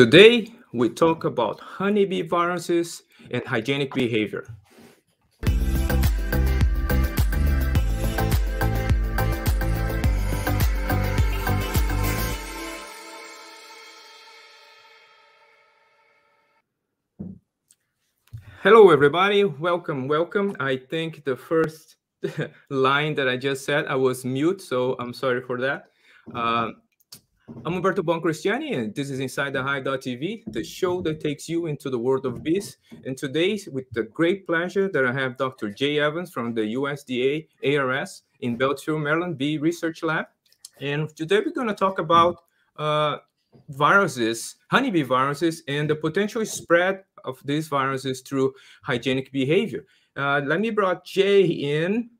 Today, we talk about honeybee viruses and hygienic behavior. Hello, everybody. Welcome, welcome. I think the first line that I just said, I was mute, so I'm sorry for that. Uh, I'm Umberto Boncristiani, and this is Inside the Hive.tv, the show that takes you into the world of bees. And today, with the great pleasure that I have Dr. Jay Evans from the USDA ARS in Beltsville, Maryland Bee Research Lab. And today we're going to talk about uh, viruses, honeybee viruses, and the potential spread of these viruses through hygienic behavior. Uh, let me bring Jay in.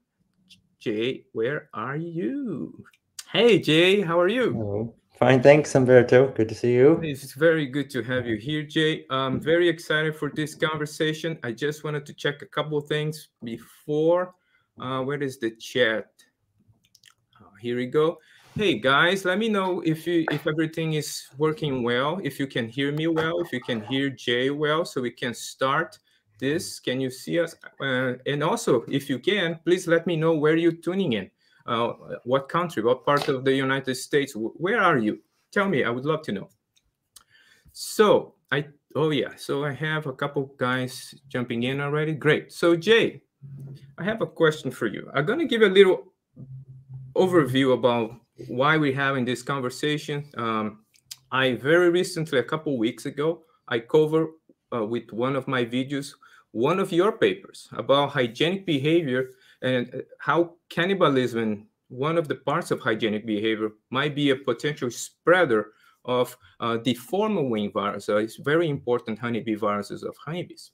Jay, where are you? Hey, Jay, how are you? Hello. Fine, thanks, Umberto. Good to see you. It's very good to have you here, Jay. I'm very excited for this conversation. I just wanted to check a couple of things before. Uh, where is the chat? Uh, here we go. Hey guys, let me know if you if everything is working well, if you can hear me well, if you can hear Jay well, so we can start this. Can you see us? Uh, and also, if you can, please let me know where you're tuning in. Uh, what country, what part of the United States? Where are you? Tell me. I would love to know. So I, oh yeah. So I have a couple guys jumping in already. Great. So Jay, I have a question for you. I'm gonna give a little overview about why we're having this conversation. Um, I very recently, a couple weeks ago, I covered uh, with one of my videos one of your papers about hygienic behavior and uh, how cannibalism, one of the parts of hygienic behavior, might be a potential spreader of uh, the wing virus. So it's very important honeybee viruses of honeybees.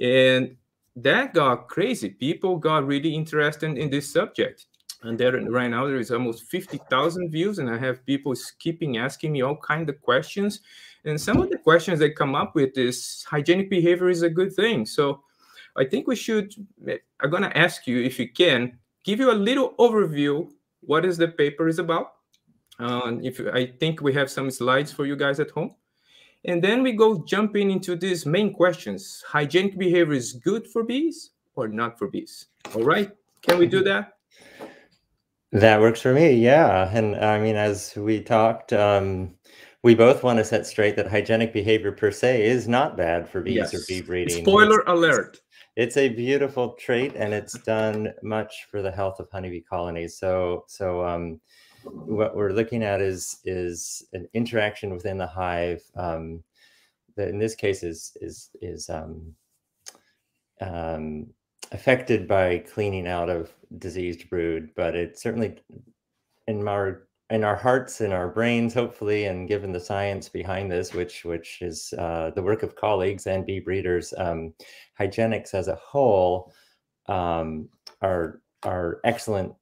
And that got crazy. People got really interested in this subject. And there right now there is almost 50,000 views, and I have people keeping asking me all kind of questions. And some of the questions they come up with is hygienic behavior is a good thing. So I think we should, I'm going to ask you if you can give you a little overview what is the paper is about. Uh, if I think we have some slides for you guys at home. And then we go jumping into these main questions. Hygienic behavior is good for bees or not for bees? All right. Can we do that? That works for me. Yeah. And I mean, as we talked, um, we both want to set straight that hygienic behavior per se is not bad for bees yes. or bee breeding. Spoiler alert it's a beautiful trait and it's done much for the health of honeybee colonies. So, so um, what we're looking at is is an interaction within the hive um, that in this case is is is um, um, affected by cleaning out of diseased brood, but it certainly in our in our hearts and our brains, hopefully, and given the science behind this, which which is uh, the work of colleagues and bee breeders, um, hygienics as a whole um, are are excellent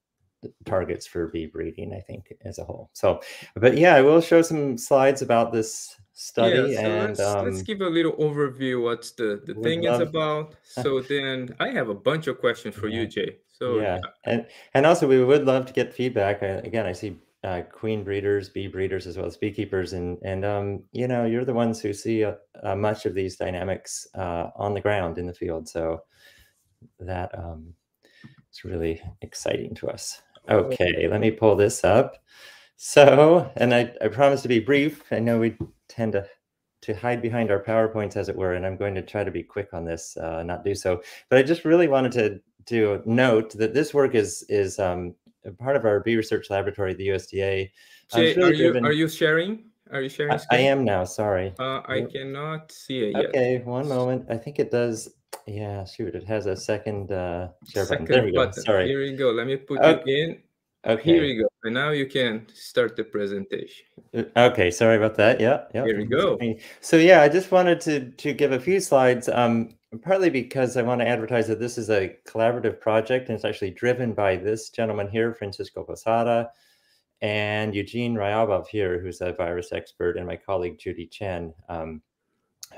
targets for bee breeding. I think as a whole. So, but yeah, I will show some slides about this study yeah, so and let's, um, let's, give a little overview what the the thing is about. So then I have a bunch of questions for yeah. you, Jay. So yeah, and and also we would love to get feedback. Again, I see uh, queen breeders, bee breeders, as well as beekeepers, and and um, you know you're the ones who see uh, uh, much of these dynamics uh, on the ground in the field. So that um, is really exciting to us. Okay, let me pull this up. So, and I, I promise to be brief. I know we tend to to hide behind our PowerPoints, as it were, and I'm going to try to be quick on this, uh, not do so. But I just really wanted to to note that this work is is um, part of our bee research laboratory, the USDA. Jay, really are you driven... are you sharing? Are you sharing? I, I am now. Sorry. Uh, I cannot see it yet. Okay, one moment. I think it does. Yeah, shoot, it has a second uh, share second button. There we button. go. Sorry. Here we go. Let me put okay. it in. Okay. Here we go. And now you can start the presentation. Uh, okay, sorry about that. Yeah, yeah. Here we go. So yeah, I just wanted to to give a few slides. Um, partly because I want to advertise that this is a collaborative project and it's actually driven by this gentleman here, Francisco Posada, and Eugene Ryabov here, who's a virus expert, and my colleague Judy Chen, um,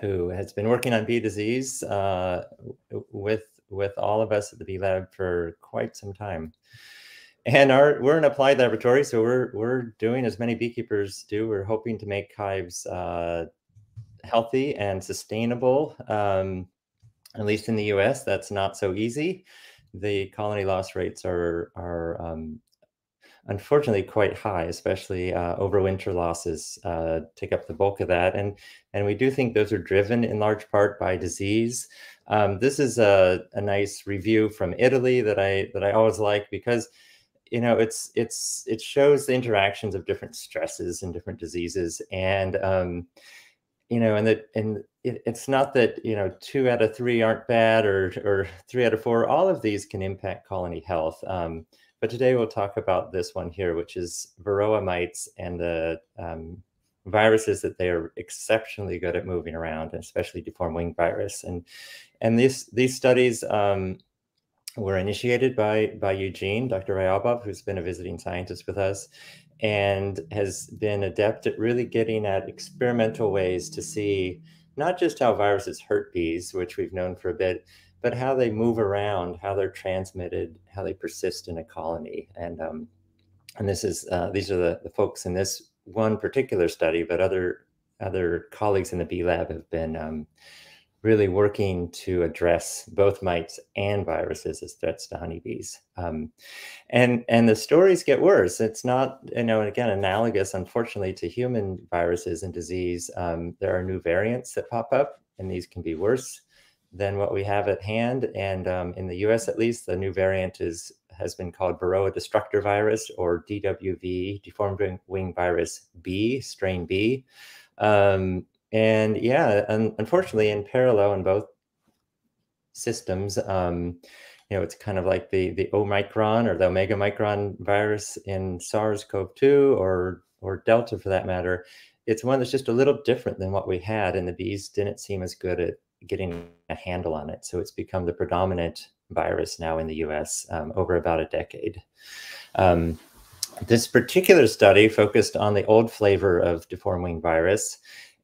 who has been working on bee disease uh, with with all of us at the Bee Lab for quite some time. And our we're an applied laboratory, so we're we're doing as many beekeepers do. We're hoping to make hives uh, healthy and sustainable. Um, at least in the U.S., that's not so easy. The colony loss rates are are um, unfortunately quite high, especially uh, overwinter losses uh, take up the bulk of that. And, and we do think those are driven in large part by disease. Um, this is a, a nice review from Italy that I, that I always like because you know it's it's it shows the interactions of different stresses and different diseases and um you know and that and it, it's not that you know two out of three aren't bad or or three out of four all of these can impact colony health um but today we'll talk about this one here, which is Varroa mites and the um, viruses that they are exceptionally good at moving around, especially deformed wing virus. And and these these studies um, were initiated by by Eugene, Dr. Ryabov, who's been a visiting scientist with us, and has been adept at really getting at experimental ways to see not just how viruses hurt bees, which we've known for a bit, but how they move around, how they're transmitted, how they persist in a colony. And um, and this is uh, these are the, the folks in this one particular study, but other other colleagues in the bee lab have been um, really working to address both mites and viruses as threats to honeybees. Um, and and the stories get worse. It's not you know again analogous, unfortunately, to human viruses and disease. Um, there are new variants that pop up, and these can be worse than what we have at hand. And um, in the US, at least, the new variant is has been called Varroa destructor virus or DWV, deformed wing virus B, strain B. Um, and yeah, un unfortunately, in parallel in both systems, um, you know, it's kind of like the the Omicron or the Omega Micron virus in SARS-CoV-2 or or Delta for that matter. It's one that's just a little different than what we had, and the bees didn't seem as good at getting a handle on it. So it's become the predominant virus now in the US um, over about a decade. Um, this particular study focused on the old flavor of deformed wing virus,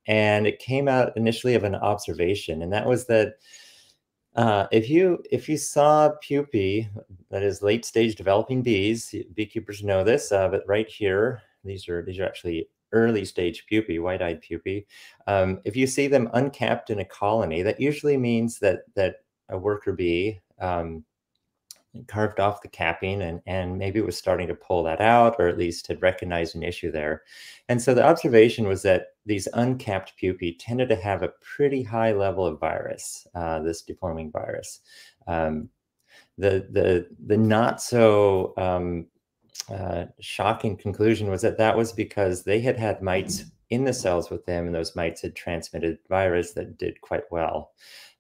and it came out initially of an observation, and that was that uh, if you if you saw pupae, that is late stage developing bees, beekeepers know this, uh, but right here, these are these are actually early stage pupae, white-eyed pupae, um, if you see them uncapped in a colony, that usually means that that a worker bee um, carved off the capping and, and maybe was starting to pull that out or at least had recognized an issue there. And so the observation was that these uncapped pupae tended to have a pretty high level of virus, uh, this deformed wing virus. Um, the, the, the not so um, uh, shocking conclusion was that that was because they had had mites in the cells with them, and those mites had transmitted virus that did quite well.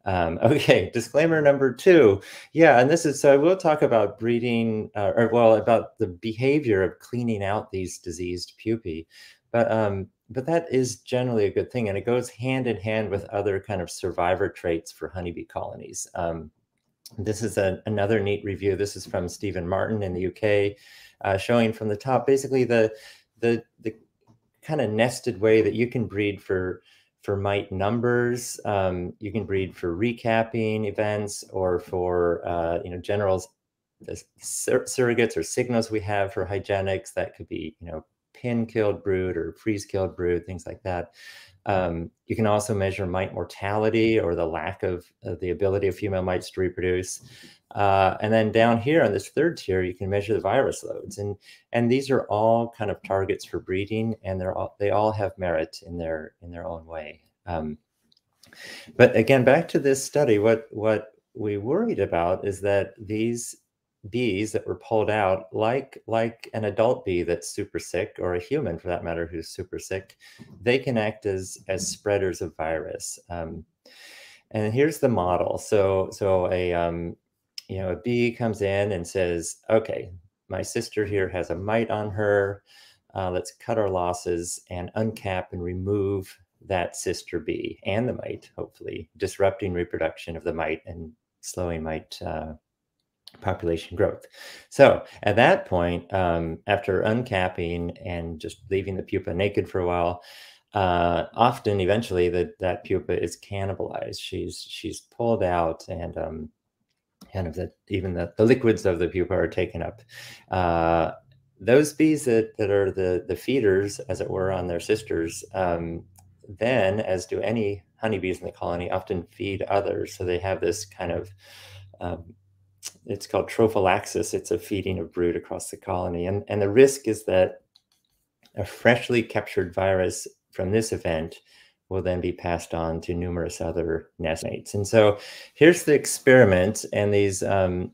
Um, okay, disclaimer number two. Yeah, and this is so I will talk about breeding, uh, or well, about the behavior of cleaning out these diseased pupae, but um, but that is generally a good thing, and it goes hand in hand with other kind of survivor traits for honeybee colonies. Um, this is a, another neat review. This is from Stephen Martin in the UK uh, showing from the top basically the the the kind of nested way that you can breed for for mite numbers. Um, you can breed for recapping events or for uh, you know generals the sur surrogates or signals we have for hygienics that could be you know pin killed brood or freeze killed brood things like that. Um, you can also measure mite mortality or the lack of, of the ability of female mites to reproduce. Uh, and then down here on this third tier, you can measure the virus loads, and and these are all kind of targets for breeding, and they're all, they all have merit in their in their own way. Um, but again, back to this study, what what we worried about is that these bees that were pulled out, like like an adult bee that's super sick, or a human for that matter who's super sick, they can act as as spreaders of virus. Um, and here's the model. So so a um, you know, a bee comes in and says, okay, my sister here has a mite on her. Uh, let's cut our losses and uncap and remove that sister bee and the mite, hopefully disrupting reproduction of the mite and slowing mite uh, population growth. So at that point, um, after uncapping and just leaving the pupa naked for a while, uh, often eventually that that pupa is cannibalized. She's she's pulled out and um, kind of that even the, the liquids of the pupa are taken up. Uh, those bees that, that are the, the feeders, as it were, on their sisters, um, then, as do any honeybees in the colony, often feed others. So they have this kind of um, it's called trophallaxis. It's a feeding of brood across the colony. And, and the risk is that a freshly captured virus from this event will then be passed on to numerous other nestmates. And so here's the experiment. And these, um,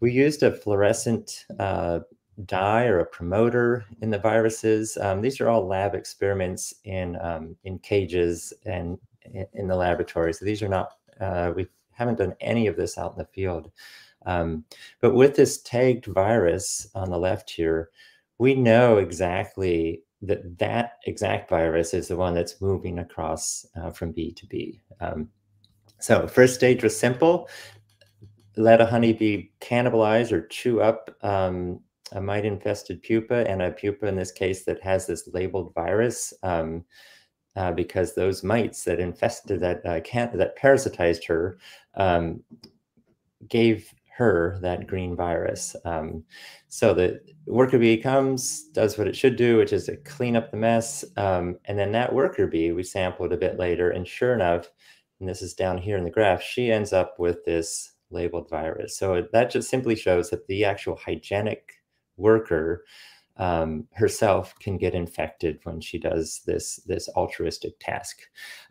we used a fluorescent uh, dye or a promoter in the viruses. Um, these are all lab experiments in, um, in cages and in, the laboratory. So these are not, uh, we haven't done any of this out in the field. Um, but with this tagged virus on the left here, we know exactly that that exact virus is the one that's moving across uh, from bee to bee. Um, so first stage was simple. Let a honeybee cannibalize or chew up um, a mite-infested pupa and a pupa in this case that has this labeled virus um, uh, because those mites that infested that uh, that parasitized her um, gave her that green virus. Um, so the worker bee comes, does what it should do, which is to clean up the mess. Um, and then that worker bee we sampled a bit later. And sure enough, and this is down here in the graph, she ends up with this labeled virus. So that just simply shows that the actual hygienic worker um, herself can get infected when she does this, this altruistic task.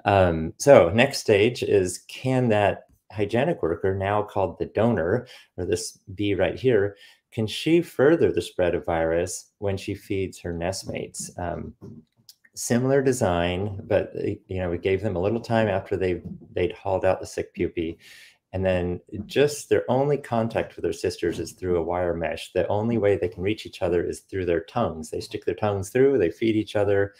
Um, so next stage is can that hygienic worker, now called the donor, or this bee right here, can she further the spread of virus when she feeds her nestmates? Um, similar design, but you know, we gave them a little time after they they'd hauled out the sick pupae, and then just their only contact with their sisters is through a wire mesh. The only way they can reach each other is through their tongues. They stick their tongues through, they feed each other,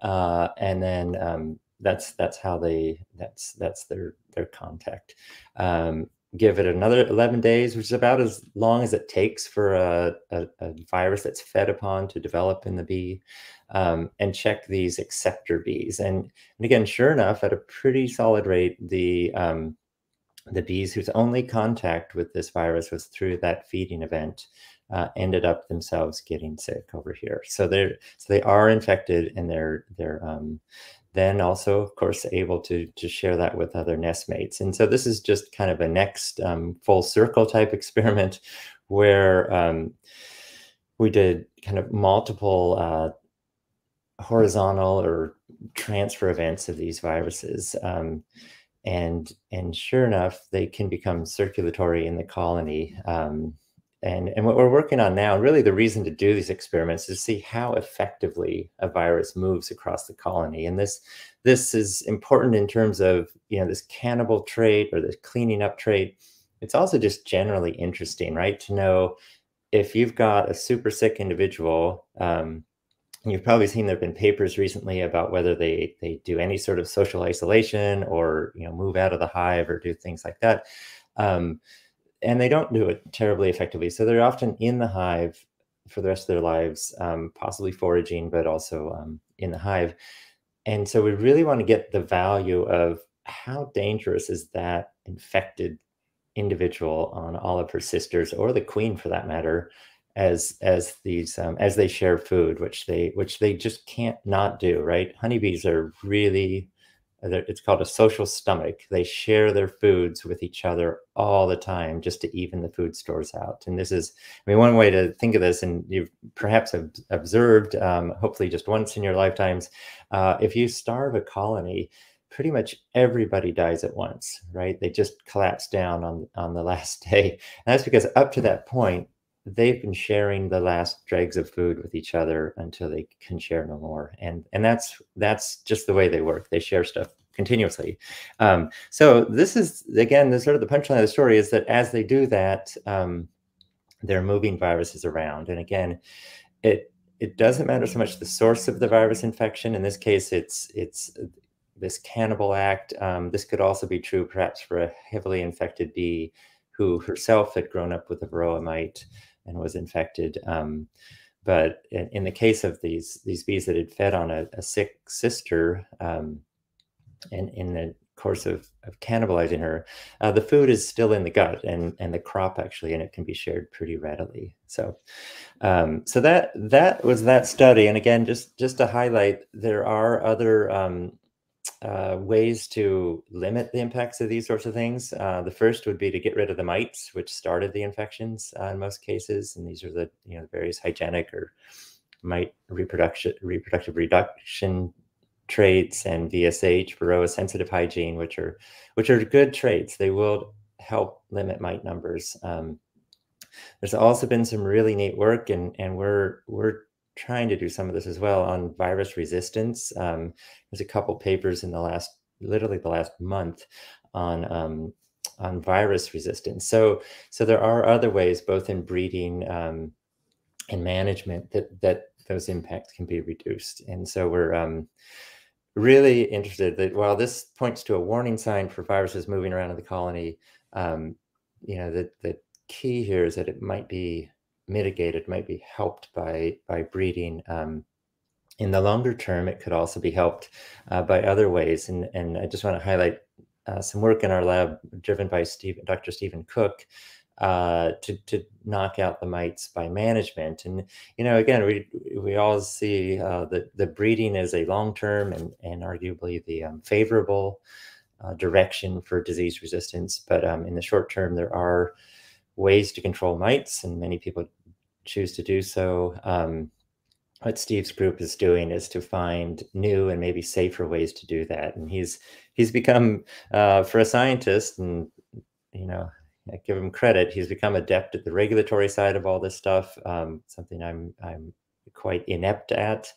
uh, and then um, that's that's how they that's that's their their contact. Um, give it another 11 days, which is about as long as it takes for a, a, a virus that's fed upon to develop in the bee, um, and check these acceptor bees. And, and again, sure enough, at a pretty solid rate, the um, the bees whose only contact with this virus was through that feeding event uh, ended up themselves getting sick over here. So they're so they are infected and they're they're um, then also, of course, able to, to share that with other nestmates. And so this is just kind of a next um, full circle type experiment where um, we did kind of multiple uh, horizontal or transfer events of these viruses. Um, and, and sure enough, they can become circulatory in the colony. Um, and, and what we're working on now, really the reason to do these experiments is to see how effectively a virus moves across the colony. And this, this is important in terms of, you know, this cannibal trait or this cleaning up trait. It's also just generally interesting, right? To know if you've got a super sick individual, um, you've probably seen there have been papers recently about whether they they do any sort of social isolation or you know move out of the hive or do things like that. Um, and they don't do it terribly effectively. So they're often in the hive for the rest of their lives, um, possibly foraging, but also um, in the hive. And so we really want to get the value of how dangerous is that infected individual on all of her sisters, or the queen for that matter, as as these um, as they share food, which they which they just can't not do. Right? Honeybees are really it's called a social stomach. They share their foods with each other all the time just to even the food stores out. And this is, I mean, one way to think of this, and you've perhaps observed, um, hopefully just once in your lifetimes, uh, if you starve a colony, pretty much everybody dies at once, right? They just collapse down on, on the last day. And that's because up to that point, they've been sharing the last dregs of food with each other until they can share no more. And and that's that's just the way they work. They share stuff continuously. Um, so this is again the sort of the punchline of the story is that as they do that um, they're moving viruses around. And again it it doesn't matter so much the source of the virus infection. In this case it's it's this cannibal act. Um, this could also be true perhaps for a heavily infected bee who herself had grown up with a varroa mite and was infected. Um, but in, in, the case of these these bees that had fed on a, a sick sister, um, and in the course of, of cannibalizing her, uh, the food is still in the gut and and the crop actually, and it can be shared pretty readily. So, um, so that that was that study. And again, just just to highlight, there are other um, uh, ways to limit the impacts of these sorts of things. Uh, the first would be to get rid of the mites, which started the infections uh, in most cases, and these are the you know various hygienic or mite reproduction reproductive reduction traits and VSH, varroa sensitive hygiene, which are which are good traits. They will help limit mite numbers. Um, there's also been some really neat work, and and we're we're trying to do some of this as well on virus resistance. Um, there's a couple papers in the last, literally the last month, on um, on virus resistance. So so there are other ways, both in breeding um, and management, that that those impacts can be reduced. And so we're um, really interested that while this points to a warning sign for viruses moving around in the colony, um, you know, the, the key here is that it might be mitigated, might be helped by by breeding. Um, in the longer term, it could also be helped uh, by other ways. And, and I just want to highlight uh, some work in our lab driven by Steve, Dr. Stephen Cook uh, to, to knock out the mites by management. And, you know, again, we, we all see uh, that the breeding is a long-term and, and arguably the um, favorable uh, direction for disease resistance. But um, in the short term, there are ways to control mites, and many people choose to do so. Um, what Steve's group is doing is to find new and maybe safer ways to do that. And he's he's become, uh, for a scientist, and you know, I give him credit, he's become adept at the regulatory side of all this stuff. Um, something I'm I'm quite inept at,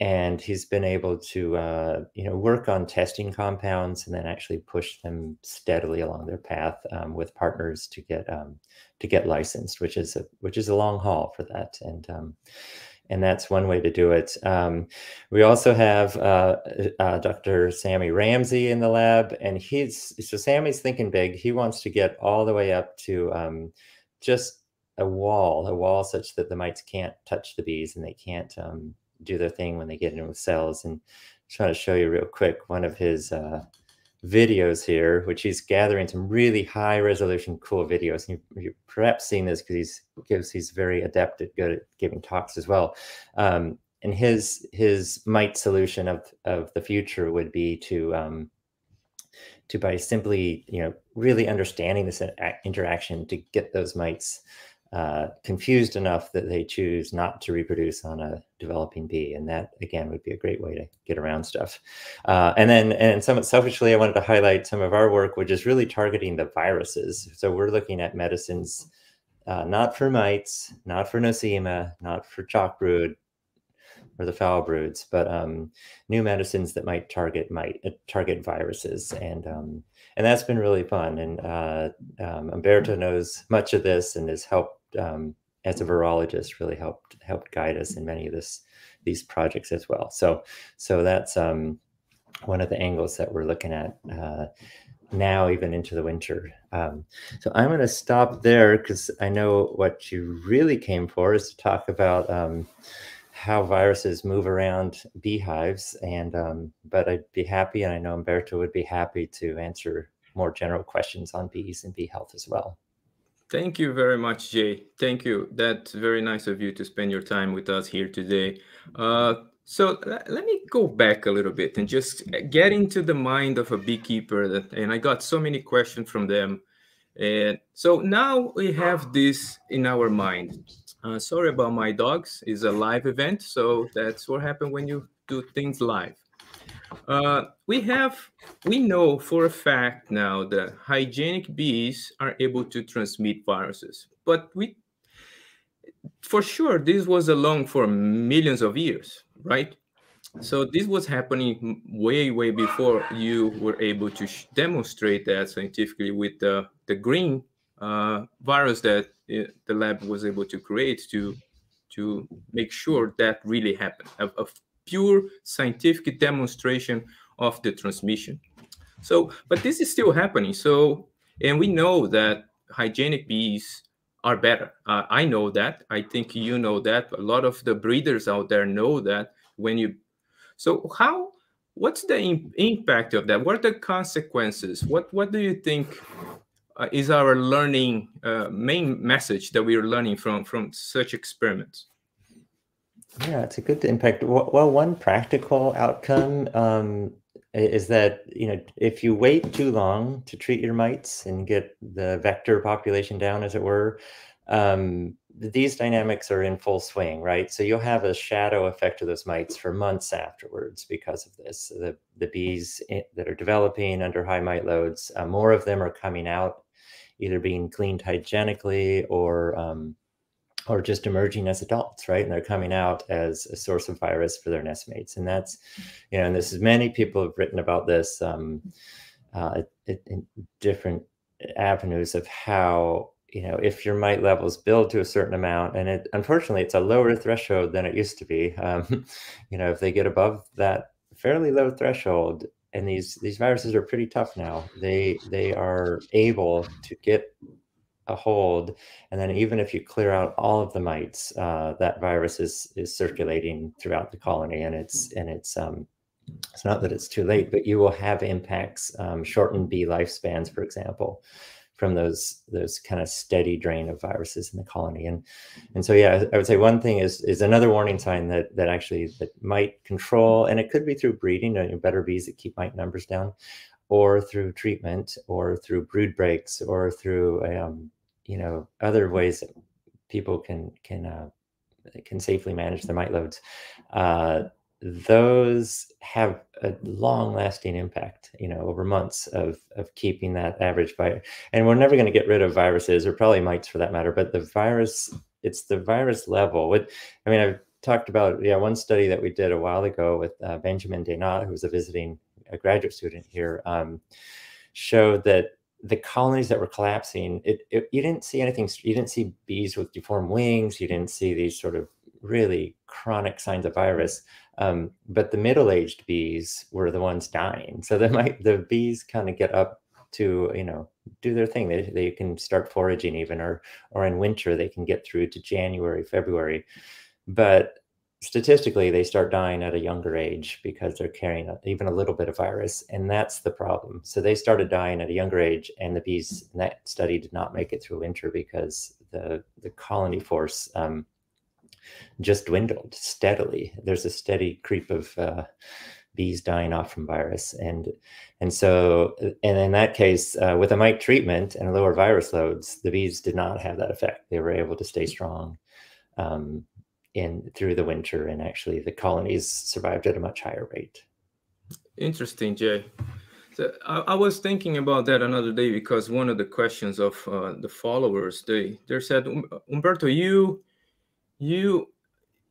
and he's been able to uh, you know work on testing compounds and then actually push them steadily along their path um, with partners to get um, to get licensed, which is a which is a long haul for that, and um, and that's one way to do it. Um, we also have uh, uh, Dr. Sammy Ramsey in the lab, and he's so Sammy's thinking big. He wants to get all the way up to um, just a wall, a wall such that the mites can't touch the bees and they can't um, do their thing when they get in with cells. And I'm trying to show you real quick one of his uh, videos here, which he's gathering some really high resolution, cool videos. And you, have perhaps seen this because he's gives he's very adept at good at giving talks as well. Um, and his his mite solution of of the future would be to um, to by simply you know really understanding this interaction to get those mites uh, confused enough that they choose not to reproduce on a developing bee. And that, again, would be a great way to get around stuff. Uh, and then, and somewhat selfishly, I wanted to highlight some of our work, which is really targeting the viruses. So we're looking at medicines uh, not for mites, not for nosema, not for chalk brood, or the foul broods, but um, new medicines that might target might uh, target viruses, and um, and that's been really fun. And uh, um, Umberto knows much of this and has helped um, as a virologist really helped helped guide us in many of this these projects as well. So so that's um, one of the angles that we're looking at uh, now, even into the winter. Um, so I'm going to stop there because I know what you really came for is to talk about um, how viruses move around beehives. And um, but I'd be happy, and I know Umberto would be happy to answer more general questions on bees and bee health as well. Thank you very much, Jay. Thank you. That's very nice of you to spend your time with us here today. Uh, so let me go back a little bit and just get into the mind of a beekeeper. That, and I got so many questions from them. And so now we have this in our mind. Uh, sorry about my dogs. It's a live event, so that's what happens when you do things live. Uh, we have, we know for a fact now that hygienic bees are able to transmit viruses, but we, for sure, this was along for millions of years, right? So this was happening way, way before you were able to demonstrate that scientifically with the, the green uh, virus that uh, the lab was able to create to to make sure that really happened. A, a pure scientific demonstration of the transmission. So, but this is still happening. So, and we know that hygienic bees are better. Uh, I know that. I think you know that. A lot of the breeders out there know that when you. So, how? What's the impact of that? What are the consequences? What What do you think uh, is our learning uh, main message that we are learning from from such experiments? Yeah, it's a good impact. Well, one practical outcome um, is that you know if you wait too long to treat your mites and get the vector population down, as it were, um, these dynamics are in full swing, right? So you'll have a shadow effect of those mites for months afterwards because of this. The, the bees that are developing under high mite loads, uh, more of them are coming out, either being cleaned hygienically or um, or just emerging as adults, right? And they're coming out as a source of virus for their nestmates. And that's, you know, and this is many people have written about this um, uh, in different avenues of how you know, if your mite levels build to a certain amount, and it unfortunately it's a lower threshold than it used to be. Um, you know, if they get above that fairly low threshold, and these these viruses are pretty tough now, they they are able to get a hold, and then even if you clear out all of the mites, uh, that virus is is circulating throughout the colony, and it's and it's um, it's not that it's too late, but you will have impacts, um, shortened bee lifespans, for example from those those kind of steady drain of viruses in the colony. And and so yeah i would say one thing is is another warning sign that that actually that might control and it could be through breeding you know, better bees that keep mite numbers down or through treatment or through brood breaks or through um, you know other ways that people can can uh, can safely manage their mite loads uh, those have a long lasting impact you know over months of of keeping that average by and we're never going to get rid of viruses or probably mites for that matter but the virus it's the virus level. What i mean i've talked about yeah one study that we did a while ago with uh, benjamin Dainat, who was a visiting a graduate student here um, showed that the colonies that were collapsing it, it you didn't see anything you didn't see bees with deformed wings you didn't see these sort of really chronic signs of virus um, but the middle-aged bees were the ones dying. So they might the bees kind of get up to you know do their thing. They they can start foraging even, or or in winter they can get through to January, February. But statistically, they start dying at a younger age because they're carrying a, even a little bit of virus, and that's the problem. So they started dying at a younger age, and the bees in that study did not make it through winter because the the colony force um, just dwindled steadily. There's a steady creep of uh, bees dying off from virus, and and so and in that case, uh, with a mite treatment and lower virus loads, the bees did not have that effect. They were able to stay strong um, in through the winter, and actually the colonies survived at a much higher rate. Interesting, Jay. So I, I, was thinking about that another day because one of the questions of uh, the followers they they said Umberto, you you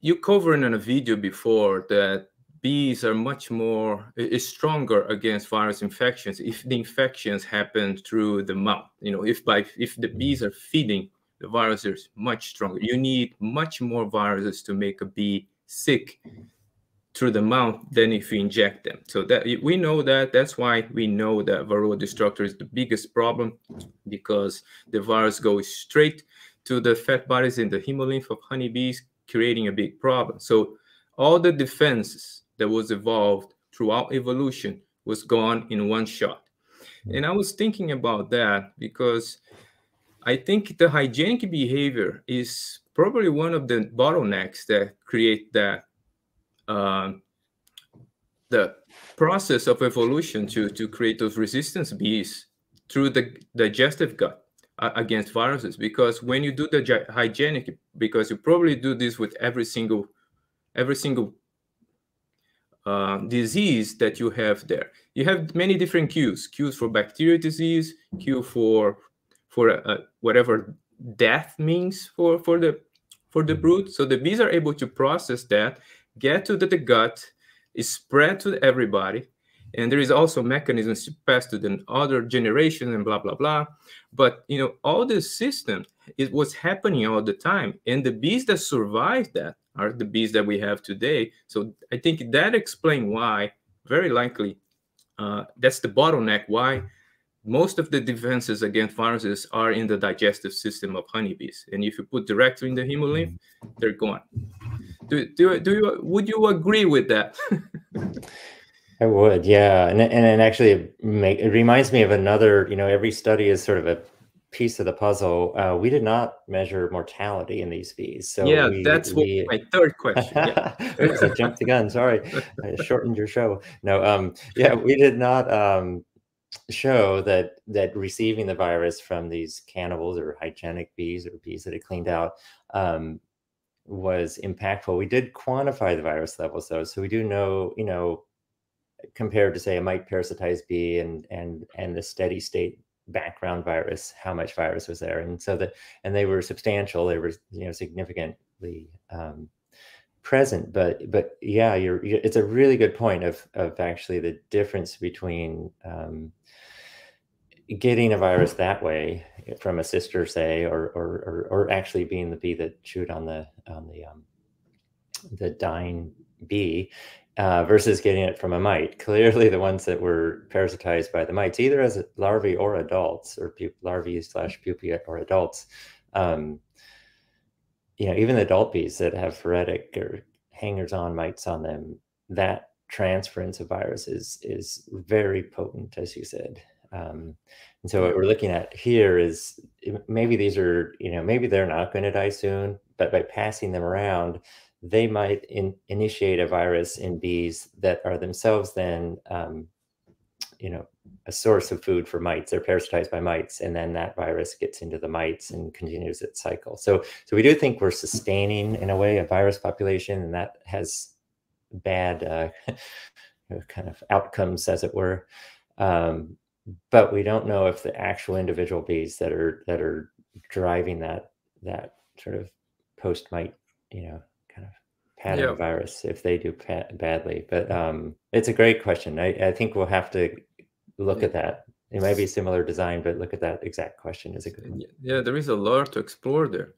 you covered in a video before that bees are much more is stronger against virus infections if the infections happen through the mouth. You know, if by if the bees are feeding, the virus is much stronger. You need much more viruses to make a bee sick through the mouth than if you inject them. So that we know that that's why we know that varroa destructor is the biggest problem because the virus goes straight to the fat bodies in the hemolymph of honeybees, creating a big problem. So all the defenses that was evolved throughout evolution was gone in one shot. And I was thinking about that because I think the hygienic behavior is probably one of the bottlenecks that create that uh, the process of evolution to to create those resistance bees through the digestive gut against viruses. Because when you do the hygienic because you probably do this with every single every single uh, disease that you have there. You have many different cues. Cues for bacterial disease cue for for uh, whatever death means for for the for the brood so the bees are able to process that get to the, the gut is spread to everybody. And there is also mechanisms to pass to the other generation and blah blah blah. But you know all this system it was happening all the time. And the bees that survived that are the bees that we have today. So i think that explains why very likely uh, that's the bottleneck why most of the defenses against viruses are in the digestive system of honeybees and if you put directly in the hemolymph they're gone do, do, do you would you agree with that I would, yeah, and and, actually, it, make, it reminds me of another. You know, every study is sort of a piece of the puzzle. Uh, we did not measure mortality in these bees. So yeah, we, that's we, my third question. Yeah. I jumped the gun. Sorry, I shortened your show. No, um, yeah, we did not um, show that that receiving the virus from these cannibals or hygienic bees or bees that had cleaned out um, was impactful. We did quantify the virus levels though, so we do know, you know, compared to say a mite parasitized bee and and and the steady state background virus, how much virus was there, and so that and they were substantial. They were you know significantly um, present. But but yeah, you're, it's a really good point of of actually the difference between um, getting a virus that way from a sister, say, or or or, or actually being the bee that chewed on the on the um, the dying bee uh, versus getting it from a mite. Clearly, the ones that were parasitized by the mites, either as larvae or adults, or larvae slash pupae or adults, um, you know, even the adult bees that have phoretic or hangers-on mites on them, that transference of virus is is very potent, as you said. Um, and so what we're looking at here is maybe these are, you know, maybe they're not going to die soon, but by passing them around, they might in, initiate a virus in bees that are themselves then, um, you know, a source of food for mites. They're parasitized by mites, and then that virus gets into the mites and continues its cycle. So, so we do think we're sustaining, in a way, a virus population, and that has bad uh, kind of outcomes, as it were. Um, but we don't know if the actual individual bees that are that are driving that that sort of post mite, you know, kind of pattern yeah. virus if they do badly. But um, it's a great question. I, I think we'll have to look at that. It might be a similar design, but look at that exact question is a good one. Yeah, there is a lot to explore there.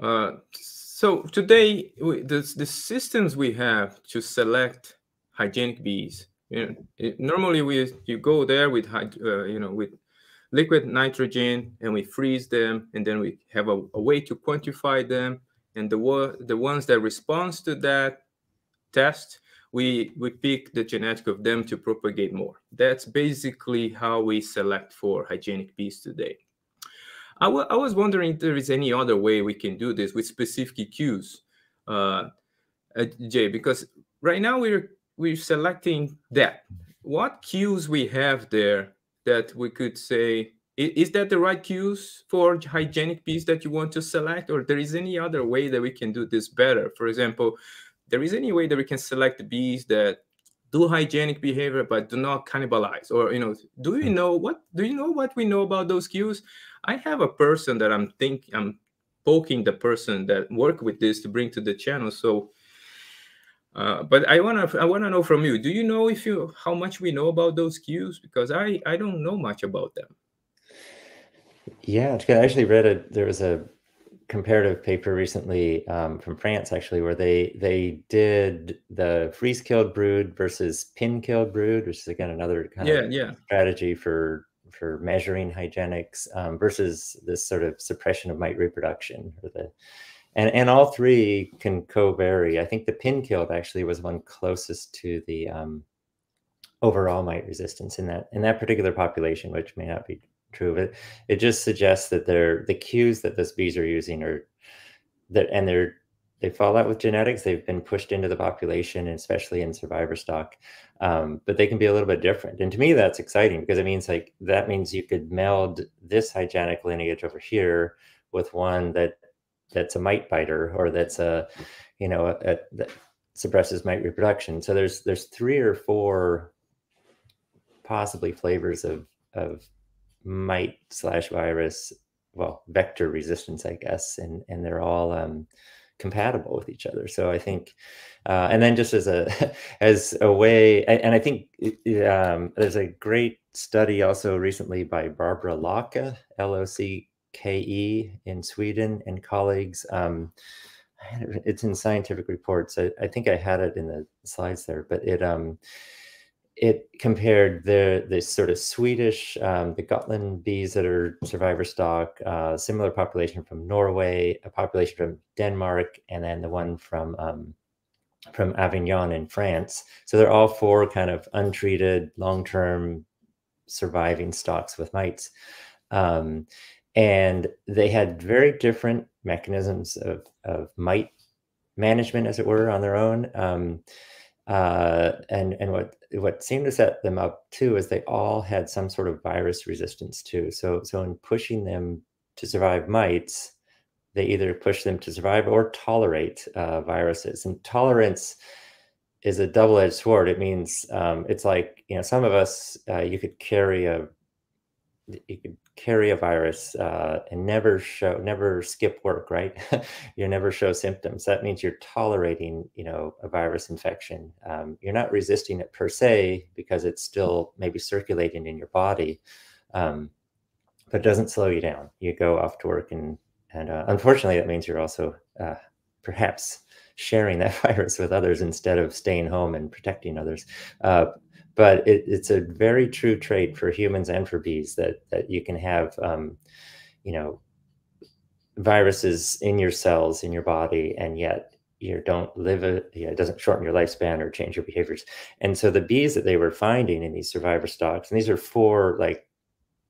Uh, so today, we, the, the systems we have to select hygienic bees, you know, it, normally we you go there with uh, you know with liquid nitrogen and we freeze them, and then we have a, a way to quantify them and the the ones that responds to that test we we pick the genetic of them to propagate more. That's basically how we select for hygienic bees today. I, I was wondering if there is any other way we can do this with specific cues uh, jay because right now we're we're selecting that. What cues we have there that we could say is that the right cues for hygienic bees that you want to select or there is any other way that we can do this better? For example there is any way that we can select the bees that do hygienic behavior but do not cannibalize or you know do you hmm. know what do you know what we know about those cues i have a person that i'm think i'm poking the person that work with this to bring to the channel so uh, but I wanna I wanna know from you. Do you know if you how much we know about those cues? Because I I don't know much about them. Yeah, I actually read a there was a comparative paper recently um, from France actually where they they did the freeze killed brood versus pin killed brood, which is again another kind yeah, of yeah. strategy for for measuring hygienics um, versus this sort of suppression of mite reproduction or the and and all three can co-vary. I think the pin killed actually was one closest to the um, overall mite resistance in that in that particular population, which may not be true, but it just suggests that they're the cues that those bees are using are that and they're they fall out with genetics. They've been pushed into the population, especially in survivor stock. Um, but they can be a little bit different. And to me, that's exciting because it means like that means you could meld this hygienic lineage over here with one that that's a mite biter or that's a you know a, a, that suppresses mite reproduction. So there's there's three or four possibly flavors of of mite slash virus, well, vector resistance, I guess, and and they're all um, compatible with each other. So I think, uh, and then just as a as a way, and I think um, there's a great study also recently by Barbara Locke, L O C K E, in Sweden, and colleagues. Um, it's in scientific reports. I, I, think I had it in the slides there, but it um, it compared the the sort of Swedish, um, the Gotland bees that are survivor stock, uh, similar population from Norway, a population from Denmark, and then the one from um, from Avignon in France. So they're all four kind of untreated, long term surviving stocks with mites. Um, and they had very different mechanisms of, of mite management, as it were, on their own. Uh, and and what what seemed to set them up too is they all had some sort of virus resistance too. So so in pushing them to survive mites, they either push them to survive or tolerate uh, viruses. And tolerance is a double-edged sword. It means um, it's like you know some of us uh, you could carry a you could carry a virus uh, and never show never skip work right? You never show symptoms. That means you're tolerating you know a virus infection. Um, you're not resisting it per se because it's still maybe circulating in your body um, but it doesn't slow you down. You go off to work and and uh, unfortunately that means you're also uh, perhaps sharing that virus with others instead of staying home and protecting others. Uh, but it, it's a very true trait for humans and for bees that that you can have um, you know viruses in your cells in your body and yet you don't live a you know, it doesn't shorten your lifespan or change your behaviors. And so the bees that they were finding in these survivor stocks and these are four like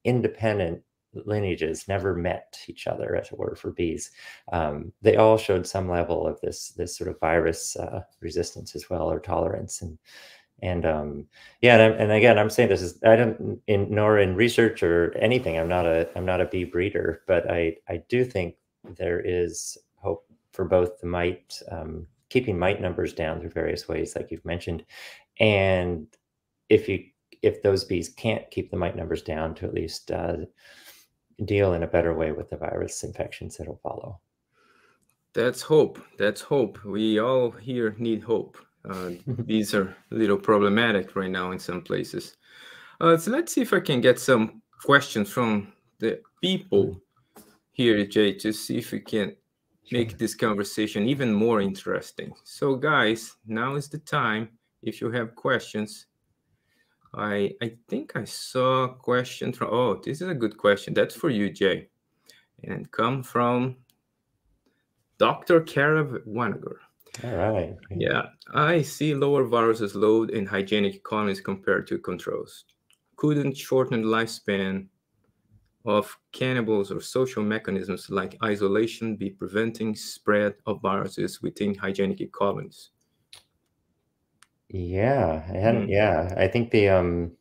independent lineages never met each other as it were for bees um, they all showed some level of this this sort of virus uh, resistance as well or tolerance and and um, yeah, and, and, again, I'm saying this is I don't in nor in research or anything. I'm not a I'm not a bee breeder, but I I do think there is hope for both the mite um, keeping mite numbers down through various ways, like you've mentioned, and if you if those bees can't keep the mite numbers down, to at least uh, deal in a better way with the virus infections that'll follow. That's hope. That's hope. We all here need hope. Uh, these are a little problematic right now in some places. Uh, so let's see if I can get some questions from the people here, Jay, to see if we can make this conversation even more interesting. So, guys, now is the time. If you have questions, I I think I saw a question from. Oh, this is a good question. That's for you, Jay, and come from Dr. Kara Wagoner. All right. Yeah, I see lower viruses load in hygienic colonies compared to controls. Couldn't shorten the lifespan of cannibals or social mechanisms like isolation be preventing spread of viruses within hygienic colonies? Yeah, I hadn't. Mm. Yeah, I think the um,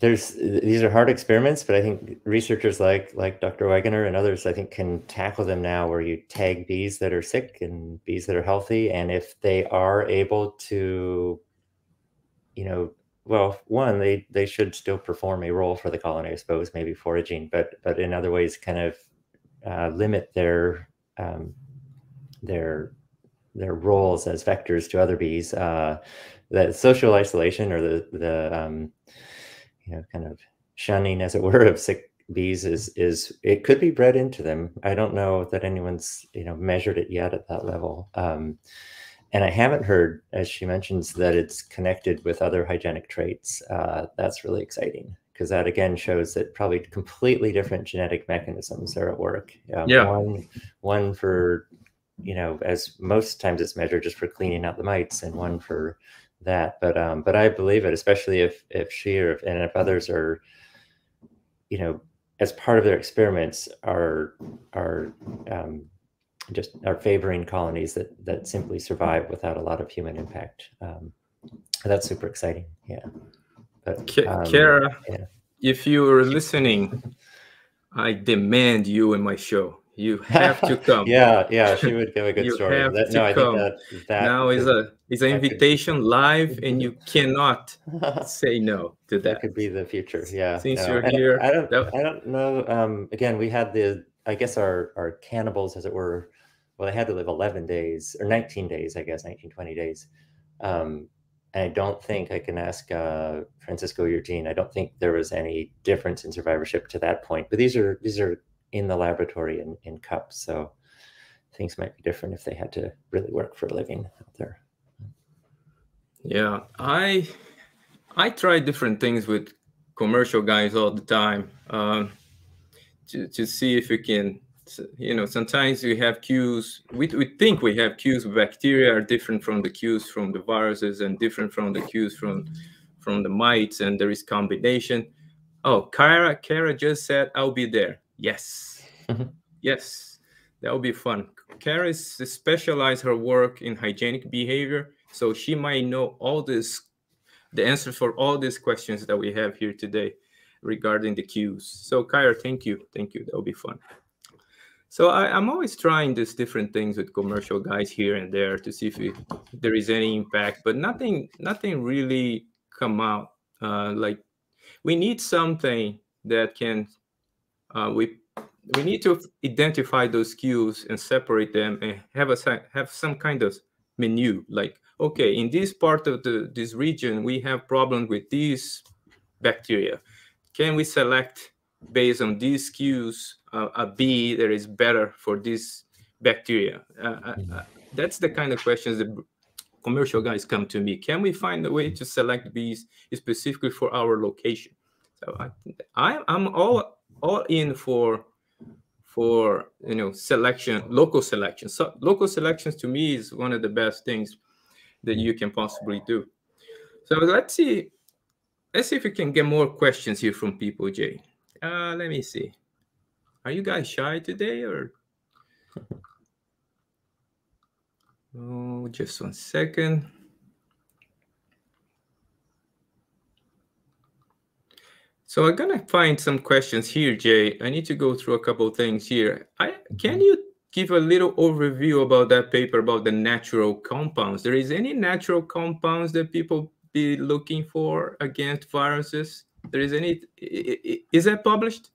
there's these are hard experiments, but I think researchers like like Dr. Wagoner and others, I think, can tackle them now where you tag bees that are sick and bees that are healthy, and if they are able to, you know, well, one they they should still perform a role for the colony, I suppose, maybe foraging, but but in other ways, kind of uh, limit their um, their their roles as vectors to other bees. Uh, that social isolation or the the um, you know, kind of shunning, as it were, of sick bees is is it could be bred into them. I don't know that anyone's you know measured it yet at that level. Um, and I haven't heard, as she mentions, that it's connected with other hygienic traits. Uh, that's really exciting because that again shows that probably completely different genetic mechanisms are at work. Um, yeah. One, one for, you know, as most times it's measured just for cleaning out the mites, and one for that. But um, but I believe it, especially if if she or if, and if others are, you know, as part of their experiments are are um, just are favoring colonies that that simply survive without a lot of human impact. Um, that's super exciting. Yeah. But um, Kara, yeah. if you are listening, I demand you in my show. You have to come. yeah, yeah, she would give a good you story. Have that, to no, come. That, that now is a is an invitation live, and you cannot say no to that. That could be the future. Yeah. Since no. you're and here, I don't. That, I don't know. Um, again, we had the. I guess our our cannibals, as it were. Well, they had to live 11 days or 19 days, I guess, 19, 20 days. Um, and I don't think I can ask uh, Francisco Yertin. I don't think there was any difference in survivorship to that point. But these are these are in the laboratory in, in cups. So things might be different if they had to really work for a living out there. Yeah, I I try different things with commercial guys all the time um, to, to see if we can you know sometimes we have cues we, we think we have cues bacteria are different from the cues from the viruses and different from the cues from from the mites and there is combination Oh, Kara, Kara just said, I'll be there. Yes. yes. That will be fun. Kara is specialized her work in hygienic behavior. So she might know all this, the answers for all these questions that we have here today regarding the cues. So Kyra, thank you. Thank you. That'll be fun. So I, am always trying these different things with commercial guys here and there to see if, if there is any impact, but nothing, nothing really come out. Uh, like we need something that can, uh, we we need to identify those cues and separate them and have a have some kind of menu. Like okay, in this part of the this region we have problems with these bacteria. Can we select based on these cues uh, a B that is better for this bacteria? Uh, uh, mm-hmm. uh, that's the kind of questions that commercial guys come to me. Can we find a way to select bees specifically for our location? So I, I I'm all all in for for you know selection, local selection. So local selections to me is one of the best things that you can possibly do. So let's see let's see if we can get more questions here from people, Jay. Uh, let me see. Are you guys shy today or? Oh, just one second. So I'm gonna find some questions here, Jay. I need to go through a couple things here. I can mm-hmm. you give a little overview about that paper about the natural compounds? There is any natural compounds that people be looking for against viruses? There is any, is that published?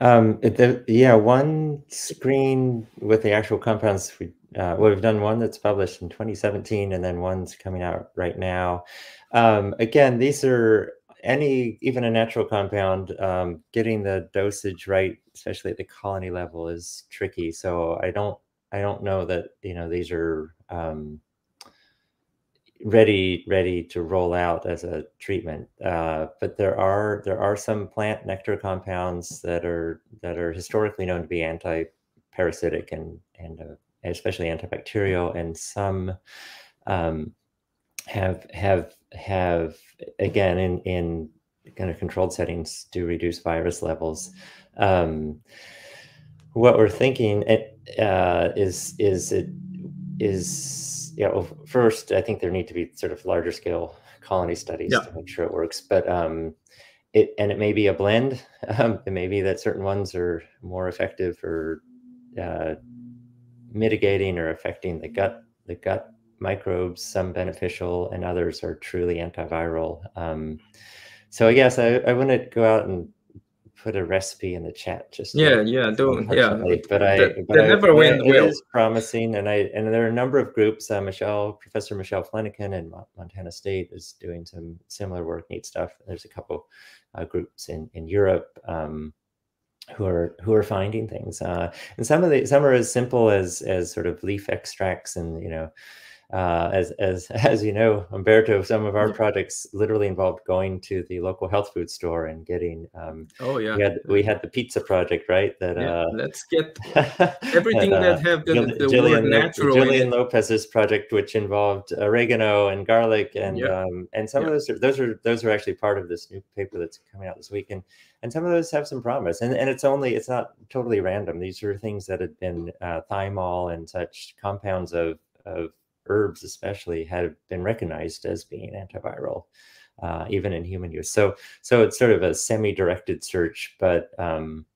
Um, the, yeah, one screen with the actual compounds. We, uh, well, we've done one that's published in 2017, and then one's coming out right now. Um, again, these are any even a natural compound. Um, getting the dosage right, especially at the colony level, is tricky. So I don't, I don't know that you know these are um, ready ready to roll out as a treatment. Uh, but there are there are some plant nectar compounds that are that are historically known to be anti-parasitic and and uh, especially antibacterial, and some um, have have have again in in kind of controlled settings do reduce virus levels. Um, what we're thinking uh, is is it is yeah, well, first, I think there need to be sort of larger scale colony studies yeah. to make sure it works. But um, it and it may be a blend. Um, it may be that certain ones are more effective for uh, mitigating or affecting the gut the gut microbes. Some beneficial, and others are truly antiviral. Um, so I guess I, I wouldn't go out and put a recipe in the chat. Just yeah, yeah, don't yeah. But I, the, but I, never win. It is promising, and I and there are a number of groups. Uh, Michelle, Professor Michelle Flenniken in Montana State is doing some similar work, neat stuff. There's a couple uh, groups in in Europe. Um, who are who are finding things uh, and some of the some are as simple as as sort of leaf extracts and you know uh, as as as you know, Umberto, some of our yeah. projects literally involved going to the local health food store and getting. Um, oh yeah, we had we had the pizza project, right? That yeah, uh, let's get everything that, uh, that have the, the Jillian, word natural. Jillian Lopez's project, which involved oregano and garlic, and yeah. um, and some of those are, those are those are actually part of this new paper that's coming out this week, and and some of those have some promise. And and it's only it's not totally random. These are things that had been uh, thymol and such compounds of of herbs especially have been recognized as being antiviral uh, even in human use. So so it's sort of a semi-directed search but um,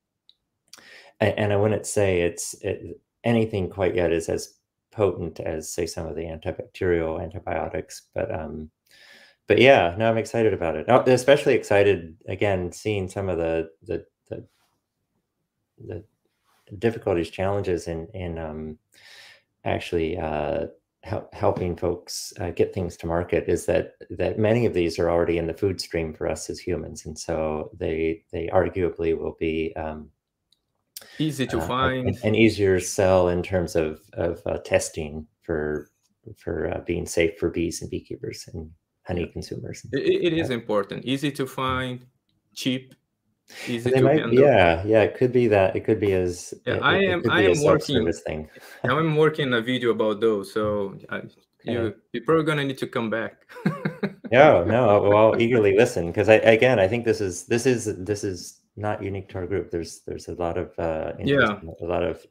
and i wouldn't say it's it, anything quite yet is as potent as say some of the antibacterial antibiotics but um but yeah no i'm excited about it. Oh, especially excited again seeing some of the the the, the difficulties challenges in in um actually uh helping folks uh, get things to market is that that many of these are already in the food stream for us as humans, and so they they arguably will be um, easy to uh, find. and, and, easier sell in terms of of uh, testing for for uh, being safe for bees and beekeepers and honey consumers. it, it is important, easy to find, cheap, easy They might, handle. yeah, yeah. It could be that. It could be as. Yeah, it- I am- I am working- thing. I'm working a video about those, so I, you Okay. you're probably gonna need to come back. No, no. Well, I'll eagerly listen because I again, I think this is this is this is not unique to our group. There's there's a lot of uh, Yeah. a lot of.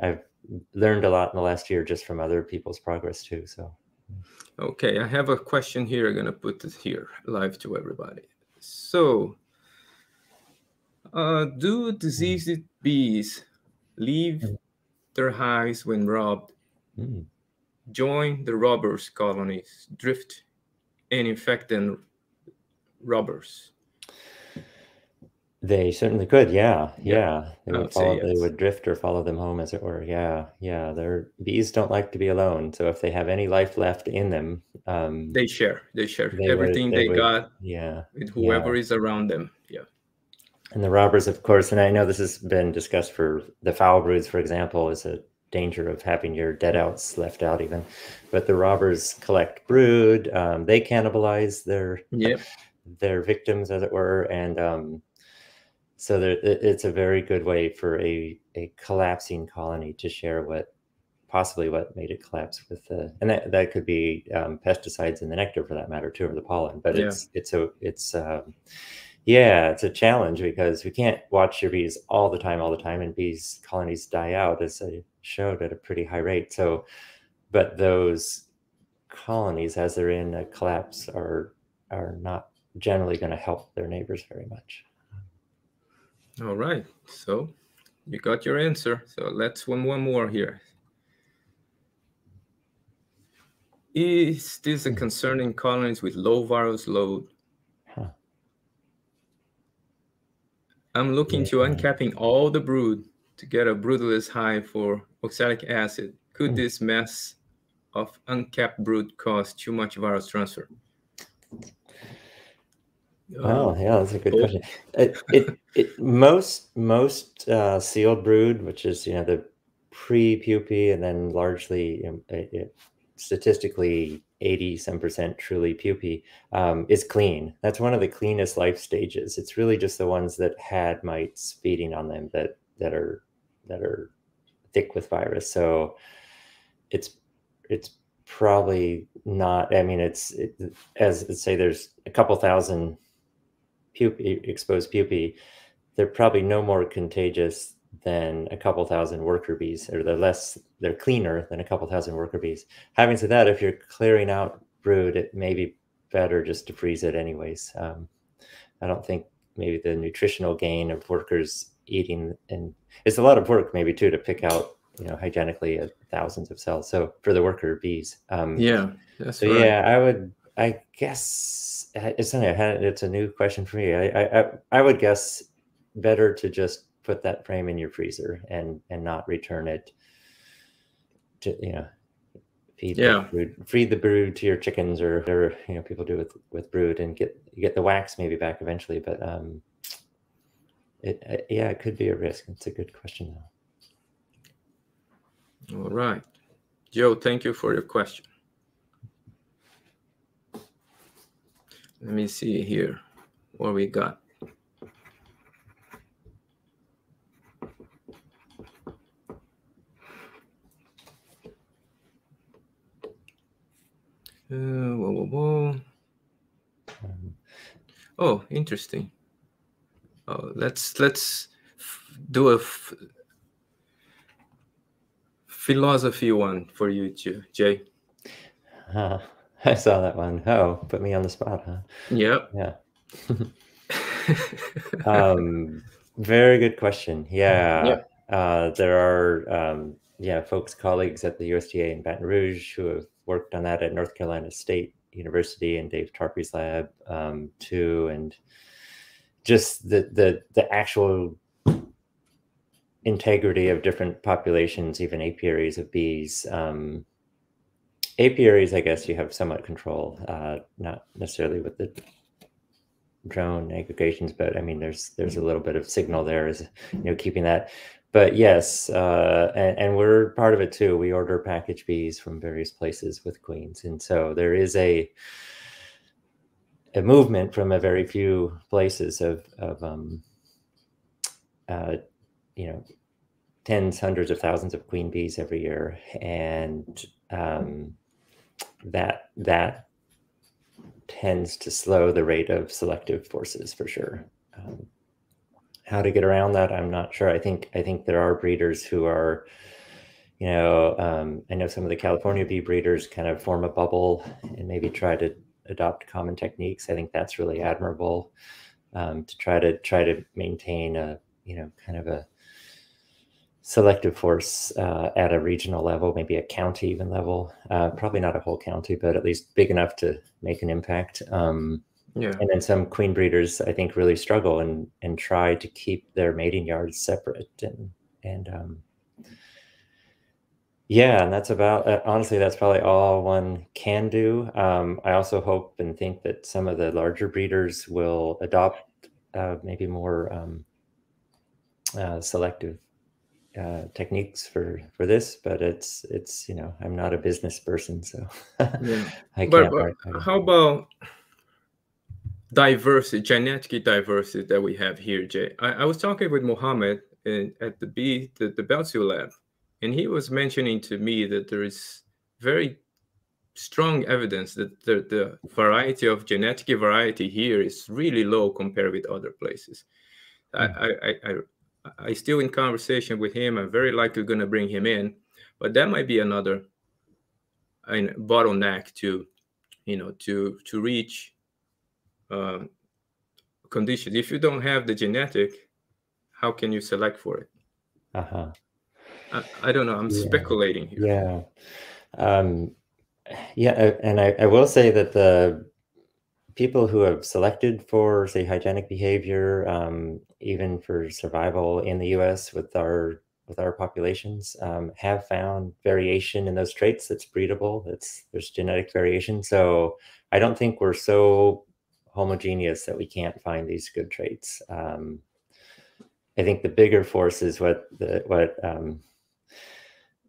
I've learned a lot in the last year just from other people's progress too. So. Okay, I have a question here. I'm gonna put it here live to everybody. So, uh, do diseased bees leave Mm. their hives when robbed, Mm. join the robbers' colonies, drift, and infect them robbers? They certainly could, yeah, Yeah, yeah. They would would follow, they would drift or follow them home, as it were. Yeah, yeah. Their bees don't like to be alone, so if they have any life left in them, um, They share. They share They would- everything they they, would- got yeah. with whoever is around them. Yeah. And the robbers, of course, and I know this has been discussed for the foul broods, for example, is a danger of having your dead outs left out, even. But the robbers collect brood. Um, they cannibalize their Yep. their victims, as it were, and um, so there, it's a very good way for a a collapsing colony to share what possibly what made it collapse with the and that, that could be um, pesticides in the nectar for that matter too or the pollen but Yeah. it's it's a it's um, yeah it's a challenge because we can't watch your bees all the time all the time and bees colonies die out as i showed at a pretty high rate so but those colonies as they're in a collapse are are not generally going to help their neighbors very much All right. So you got your answer. So let's one one more here. Is this a Hmm. concern in colonies with low virus load? Huh. I'm looking to uncapping all the brood to get a broodless hive for oxalic acid. Could Hmm. this mess of uncapped brood cause too much virus transfer? Oh, yeah, that's a good Oh. question. It, it, it most most uh, sealed brood, which is you know the pre-pupae and then largely um, it, it- statistically eighty some percent truly pupae, um, is clean. That's one of the cleanest life stages. It's really just the ones that had mites feeding on them that that are that are thick with virus. So it's it's probably not. I mean, it's it, as say there's a couple thousand pupae, exposed pupae, they're probably no more contagious than a couple thousand worker bees, or they're less, they're cleaner than a couple thousand worker bees. Having said that, if you're clearing out brood, it may be better just to freeze it anyways. Um, I don't think maybe the nutritional gain of workers eating, and it's a lot of work maybe too to pick out, you know, hygienically uh, thousands of cells. So for the worker bees, um, Yeah, that's so right. yeah, I would. I guess uh, it's something It's a new question for me. I, I I I would guess better to just put that frame in your freezer and and not return it. To you know, feed Yeah. the brood, feed the brood to your chickens or whatever you know people do with with brood and get get the wax maybe back eventually. But um, it uh, yeah, it could be a risk. It's a good question though. All right. Joe, thank you for your question. Let me see here what we got. Uh, whoa, whoa, whoa. Um, Oh, interesting. Oh, let's let's f- do a philosophy one for you, Jay. uh, I saw that one. Oh, put me on the spot, huh? Yep. Yeah. um, very good question. Yeah. Yeah. Uh, there are, um, yeah, folks, colleagues at the USDA in Baton Rouge who have worked on that at North Carolina State University and Dave Tarpy's lab um, too, and just the the the actual integrity of different populations, even apiaries of bees. Um, apiaries, I guess, you have somewhat control, uh, not necessarily with the drone aggregations, but I mean, there's there's a little bit of signal there, is you know, keeping that. But yes, uh, and, and we're part of it too. We order package bees from various places with queens, and so there is a a movement from a very few places of of um, uh, you know, tens, hundreds of thousands of queen bees every year, and um, that that tends to slow the rate of selective forces for sure. Um, how to get around that, I'm not sure. I think I think there are breeders who are, you know, um, I know some of the California bee breeders kind of form a bubble and maybe try to adopt common techniques. I think that's really admirable um, to try to try to maintain a you know kind of a selective force uh, at a regional level, maybe a county even level. Uh, probably not a whole county, but at least big enough to make an impact. Um, yeah. And then some queen breeders, I think, really struggle and and try to keep their mating yards separate and and um, yeah, and that's about uh, honestly, that's probably all one can do. Um, I also hope and think that some of the larger breeders will adopt uh, maybe more um, uh, selective uh, techniques for for this, but it's it's you know I'm not a business person, so yeah. I can't. But, but how about diversity, genetic diversity that we have here, Jay? I, I was talking with Mohammed in, at the B the, the lab, and he was mentioning to me that there is very strong evidence that the, the variety of genetic variety here is really low compared with other places. I, hmm. I, I, I still in conversation with him. I'm very likely going to bring him in, but that might be another I mean, bottleneck to, you know, to to reach uh, conditions. If you don't have the genetic, how can you select for it? Uh huh. I, I, don't know. I'm yeah. speculating here. Yeah. Um, yeah, and I, I will say that the people who have selected for, say, hygienic behavior, um, even for survival in the U.S. with our with our populations, um, have found variation in those traits that's breedable. It's there's genetic variation. So I don't think we're so homogeneous that we can't find these good traits. Um, I think the bigger force is what the what um,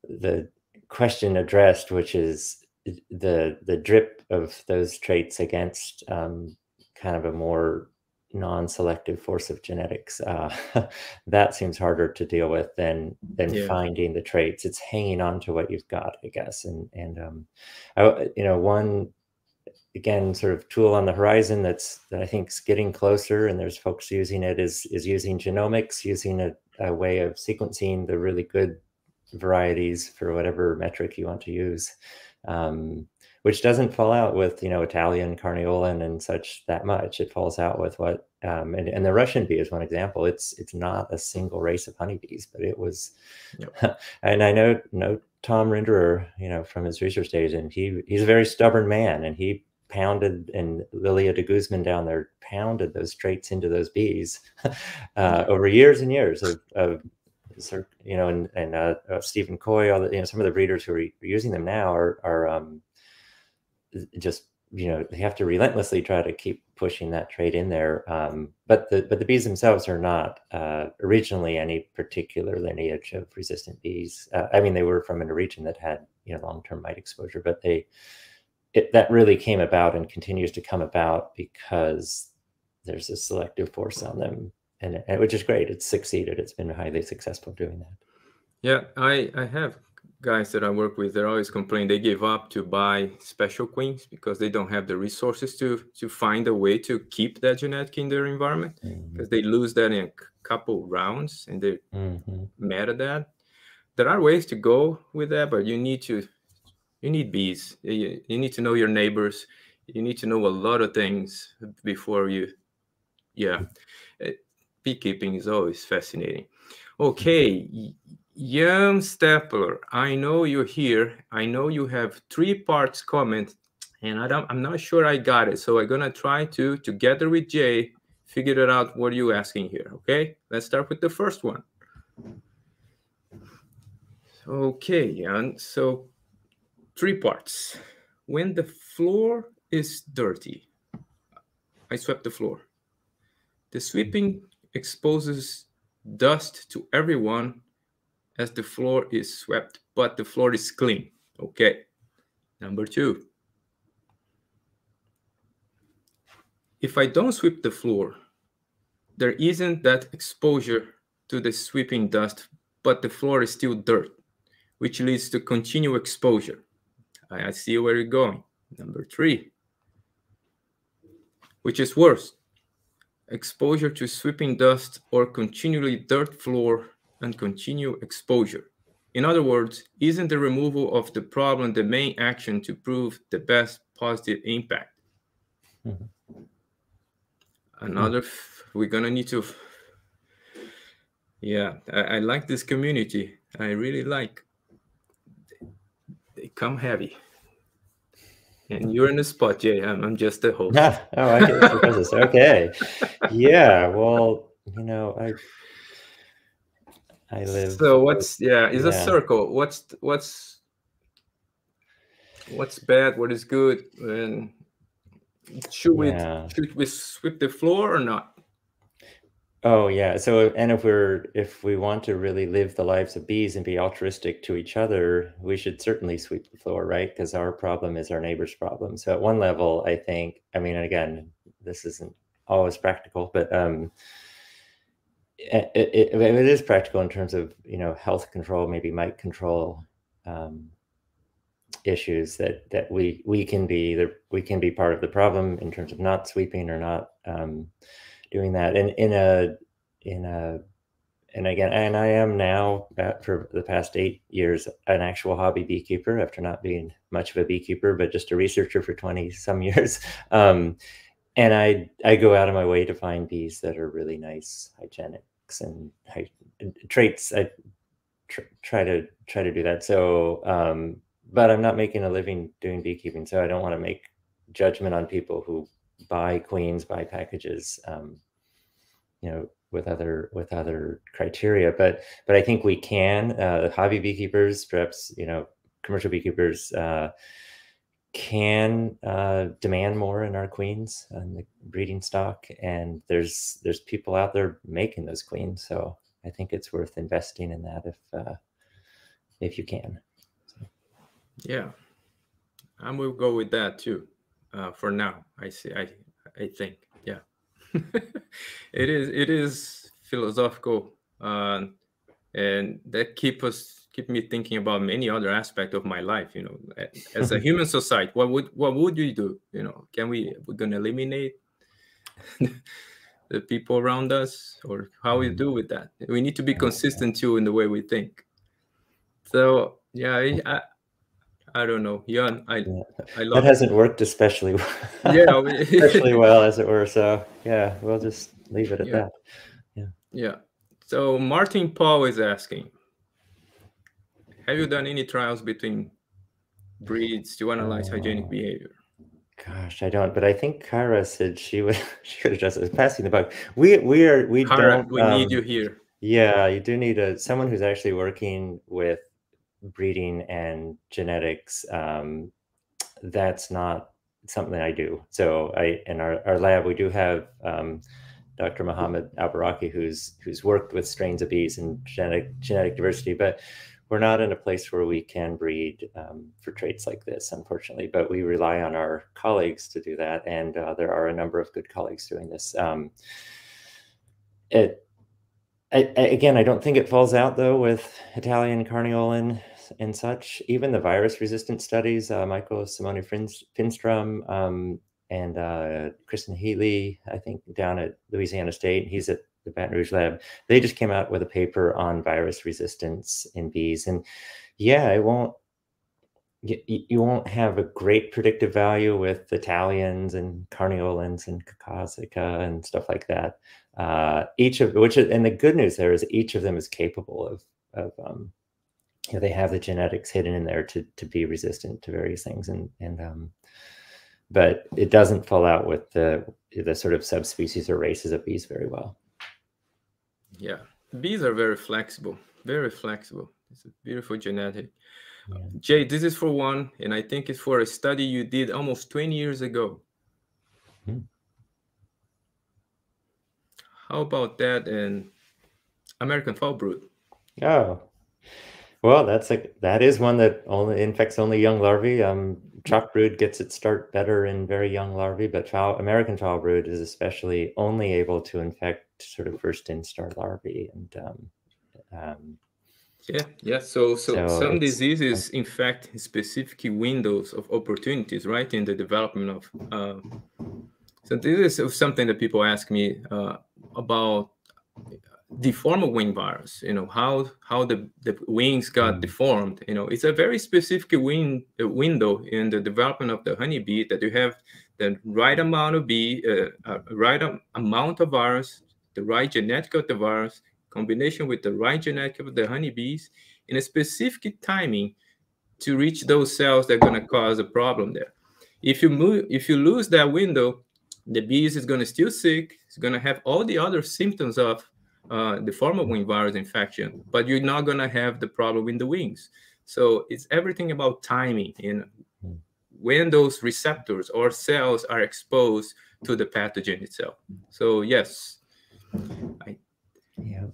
the question addressed, which is the the drip of those traits against um, kind of a more non-selective force of genetics uh, that seems harder to deal with than than yeah. finding the traits it's hanging on to what you've got i guess and and um I, you know one again sort of tool on the horizon that's that i think is getting closer and there's folks using it is is using genomics using a, a way of sequencing the really good varieties for whatever metric you want to use um, which doesn't fall out with you know Italian carniolan and such that much. It falls out with what um, and, and the Russian bee is one example. It's it's not a single race of honeybees, but it was. Yep. and I know know Tom Rinderer, you know, from his research days, and he he's a very stubborn man, and he pounded and Lilia de Guzman down there pounded those traits into those bees uh, over years and years of, of you know, and, and uh, uh, Stephen Coy, all the, you know, some of the breeders who are using them now are, are um, just, you know, they have to relentlessly try to keep pushing that trait in there. Um, but the, but the bees themselves are not uh, originally any particular lineage of resistant bees. Uh, I mean, they were from a region that had, you know, long-term mite exposure, but they, it, that really came about and continues to come about because there's a selective force on them and, and which is great. It's succeeded. It's been highly successful doing that. Yeah, I I have guys that I work with. They're always complaining they give up to buy special queens because they don't have the resources to to find a way to keep that genetic in their environment because mm-hmm. they lose that in a couple rounds and they're mm-hmm. mad at that. There are ways to go with that, but you need to you need bees. You, you need to know your neighbors. You need to know a lot of things before you yeah uh, beekeeping is always fascinating. Okay, Jan Stapler, I know you're here. I know you have three parts comment, and I don't, I'm not sure I got it. So I'm gonna try to, together with Jay, figure it out what are you're asking here. Okay, let's start with the first one. Okay, Jan. So three parts. When the floor is dirty, I swept the floor. The sweeping exposes dust to everyone as the floor is swept, but the floor is clean. Okay. Number two. If I don't sweep the floor, there isn't that exposure to the sweeping dust, but the floor is still dirt, which leads to continued exposure. I see where you're going. Number three, which is worse, exposure to sweeping dust or continually dirt floor and continue exposure. In other words, isn't the removal of the problem the main action to prove the best positive impact? Mm -hmm. Another, we're gonna need to, yeah, I, I like this community. I really like, come heavy. And hmm. you're in the spot, Jay. I'm, I'm just a host. oh, I get this. Okay. Yeah. Well, you know, I I live. So what's yeah? Is yeah. a circle. What's what's what's bad? What is good? And should we should we sweep the floor or not? Oh yeah. So and if we're if we want to really live the lives of bees and be altruistic to each other, we should certainly sweep the floor, right? Because our problem is our neighbor's problem. So at one level, I think, I mean, again, this isn't always practical, but um it, it, it is practical in terms of you know health control, maybe mite control um, issues that that we we can be either we can be part of the problem in terms of not sweeping or not um, doing that. And in a in a and again, and I am now uh, for the past eight years an actual hobby beekeeper after not being much of a beekeeper, but just a researcher for twenty some years. Um, and I I go out of my way to find bees that are really nice hygienics and, and traits. I tr try to try to do that. So, um, but I'm not making a living doing beekeeping, so I don't want to make judgment on people who buy queens, buy packages, um, you know, with other with other criteria. But but I think we can. Uh, hobby beekeepers, perhaps you know, commercial beekeepers. Uh, can uh, demand more in our queens and the breeding stock, and there's there's people out there making those queens. So I think it's worth investing in that if uh, if you can. So. Yeah, I will go with that too uh, for now. I see. I I think yeah, it is it is philosophical, uh, and that keep us keep me thinking about many other aspects of my life. You know, as a human society, what would what would we do? You know, can we we're gonna eliminate the people around us, or how we mm. do with that? We need to be consistent too in the way we think. So yeah, I, I don't know. Yeah, I yeah. I love that hasn't it. worked especially well. Yeah, especially well as it were. So yeah, we'll just leave it at yeah. that. Yeah. Yeah. So Martin Paul is asking, have you done any trials between breeds to analyze uh, hygienic behavior? Gosh, I don't. But I think Kara said she would. She would address it. Passing the buck. We we are we Kara, don't. We um, need you here. Yeah, you do need a someone who's actually working with breeding and genetics, um, that's not something I do. So I in our, our lab we do have um, Dr. Mohammed Alburaki who's who's worked with strains of bees and genetic genetic diversity, but we're not in a place where we can breed um, for traits like this, unfortunately. But we rely on our colleagues to do that, and uh, there are a number of good colleagues doing this. Um, it I, I, again, I don't think it falls out though with Italian carniolan and such. Even the virus resistant studies, uh, Michael Simone Finstrom um, and uh, Kristen Healy, I think down at Louisiana State, he's at the Baton Rouge lab. They just came out with a paper on virus resistance in bees, and yeah, it won't. You, won't have a great predictive value with Italians and carniolans and caucasica and stuff like that. Uh, each of which, and the good news there is each of them is capable of of um, you know, they have the genetics hidden in there to to be resistant to various things, and and um, but it doesn't fall out with the the sort of subspecies or races of bees very well. Yeah, bees are very flexible, very flexible. It's a beautiful genetic. Yeah. Jay, this is for one, and I think it's for a study you did almost 20 years ago. Hmm. How about that and American foul brood? Oh, well, that's a that is one that only infects only young larvae. Um, chalk brood gets its start better in very young larvae, but foul, American foul brood is especially only able to infect sort of first instar larvae and um, um, yeah, yeah. So, so, so some diseases infect specific windows of opportunities, right, in the development of. Uh, so this is something that people ask me uh, about deformed wing virus. You know how how the the wings got mm. deformed. You know, it's a very specific wing uh, window in the development of the honeybee that you have the right amount of bee, uh, uh, right amount of virus, the right genetic of the virus, combination with the right genetic of the honeybees in a specific timing to reach those cells that are going to cause a problem there. If you move, if you lose that window, the bees is going to still sick. It's going to have all the other symptoms of uh, deformed wing virus infection, but you're not going to have the problem in the wings. So it's everything about timing and when those receptors or cells are exposed to the pathogen itself. So yes, I yeah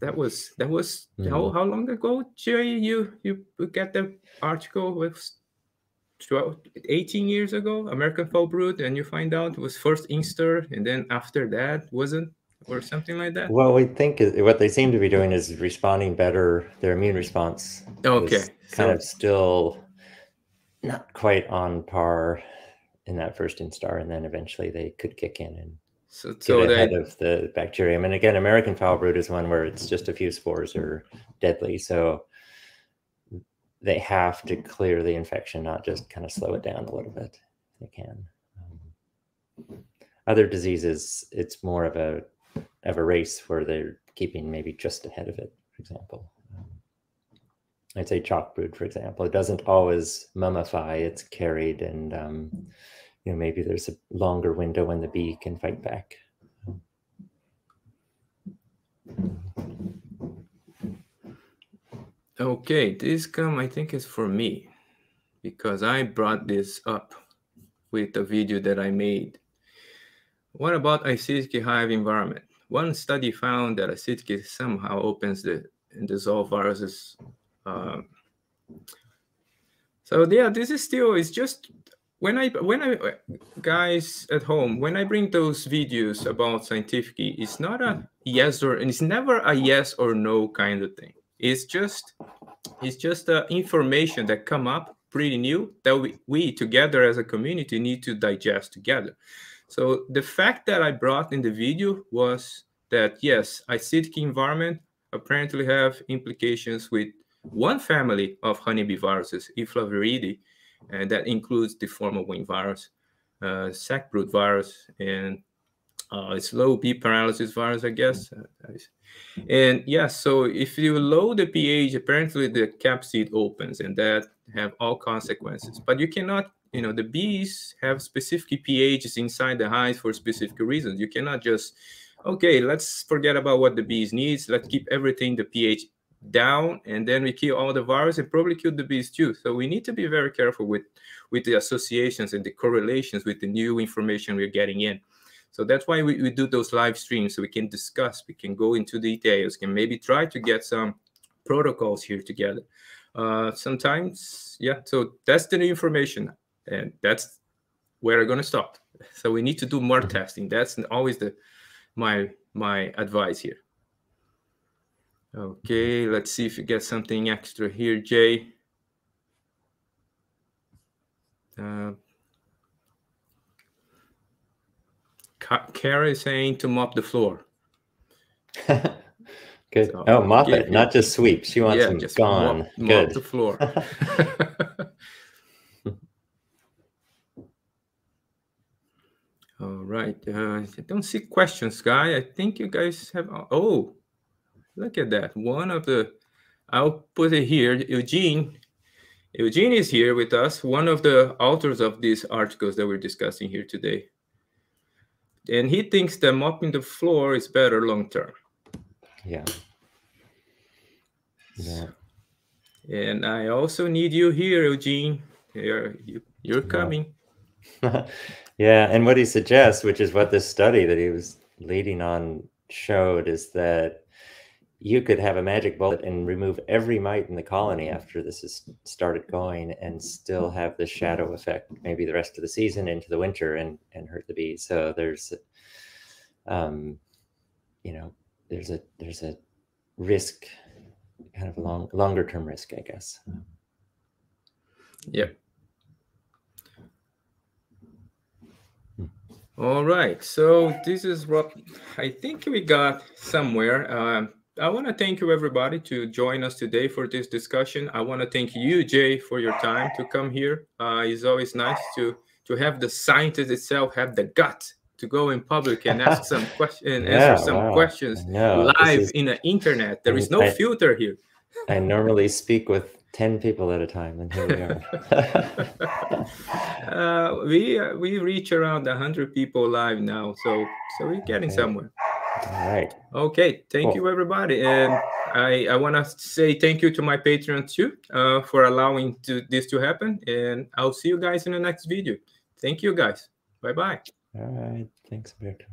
that was that was how, how long ago Jerry? you you get the article with 12, 18 years ago american foul brood and you find out it was first instar and then after that wasn't or something like that well we think what they seem to be doing is responding better their immune response okay kind so, of still not quite on par in that first instar and then eventually they could kick in and so, so get ahead of the bacterium. And again, American foul brood is one where it's just a few spores are deadly. So they have to clear the infection, not just kind of slow it down a little bit. They can. Um, other diseases, it's more of a of a race where they're keeping maybe just ahead of it. For example, um, I'd say chalk brood, for example, it doesn't always mummify; it's carried and um, you know, maybe there's a longer window when the bee can fight back. Okay, this come I think is for me because I brought this up with a video that I made. What about acidic hive environment? One study found that acidity somehow opens the and dissolve viruses. Um, so yeah, this is still it's just when I when I guys at home when I bring those videos about scientific, it's not a yes or and it's never a yes or no kind of thing. It's just it's just information that come up pretty new that we, we together as a community need to digest together. So the fact that I brought in the video was that yes, acidic environment apparently have implications with one family of honeybee viruses, Iflaviridae, and that includes deformed wing virus, uh, sac brood virus, and uh, slow bee paralysis virus, I guess. And yes, yeah, so if you lower the pH, apparently the capsid opens, and that have all consequences. But you cannot, you know, the bees have specific pHs inside the hive for specific reasons. You cannot just, okay, let's forget about what the bees needs. Let's keep everything the pH down and then we kill all the virus and probably kill the bees too so we need to be very careful with with the associations and the correlations with the new information we're getting in so that's why we, we do those live streams so we can discuss we can go into details can maybe try to get some protocols here together uh sometimes yeah so that's the new information and that's where I'm going to stop so we need to do more testing that's always the my my advice here Okay, let's see if you get something extra here, Jay. Uh, Kara is saying to mop the floor. Good. So, oh, mop it, not just sweep. She wants yeah, them just gone. Mop, Good. mop the floor. All right. Uh, I don't see questions, guy. I think you guys have. Oh, Look at that. One of the, I'll put it here, Eugene. Eugene is here with us, one of the authors of these articles that we're discussing here today. And he thinks that mopping the floor is better long term. Yeah. Yeah. And I also need you here, Eugene. You're, you, you're coming. yeah. And what he suggests, which is what this study that he was leading on showed, is that you could have a magic bullet and remove every mite in the colony mm-hmm. after this has started going and still have the shadow effect maybe the rest of the season into the winter and and hurt the bees so there's um you know, there's a there's a risk, kind of long longer term risk, I guess. Yep. All right, so this is what I think we got somewhere. Um, I want to thank you everybody to join us today for this discussion. I want to thank you, Jay, for your time to come here. Uh, it's always nice to to have the scientist itself have the guts to go in public and ask some questions and Yeah, answer some wow. questions live is- in the internet. There is no filter here. I normally speak with 10 people at a time, and here we are. uh, we uh, we reach around hundred people live now, so so we're getting Okay. somewhere. All right. Okay, thank Cool. you everybody, and I I want to say thank you to my Patreon too uh, for allowing to, this to happen, and I'll see you guys in the next video. Thank you guys. Bye bye. All right. Thanks, Berto.